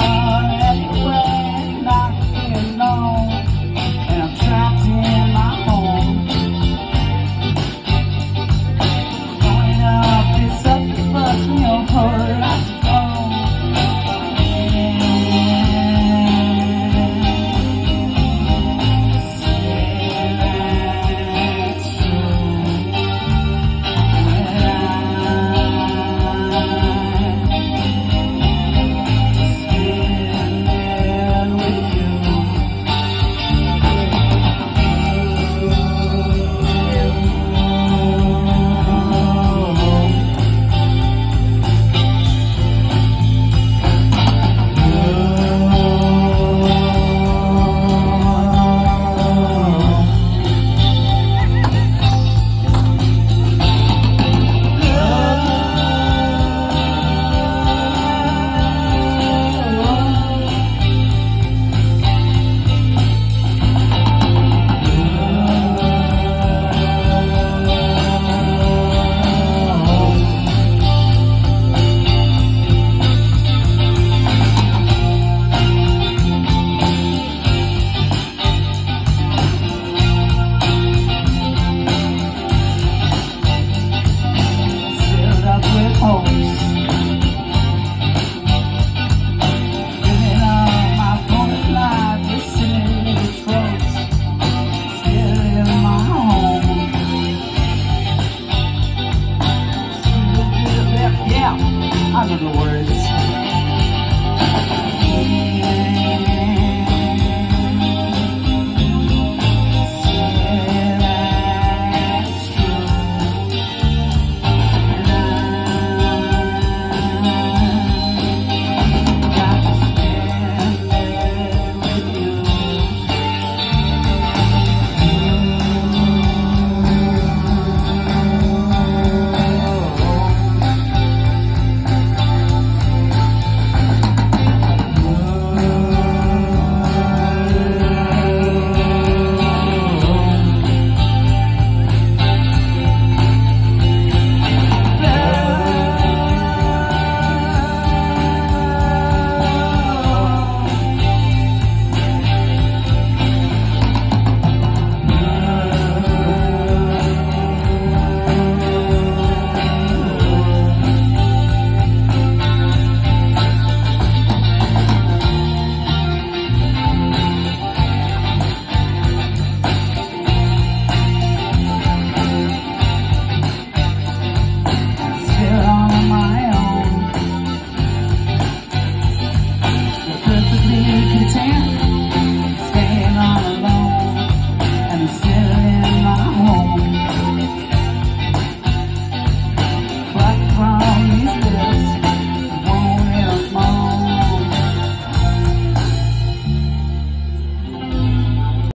heart. none of the words.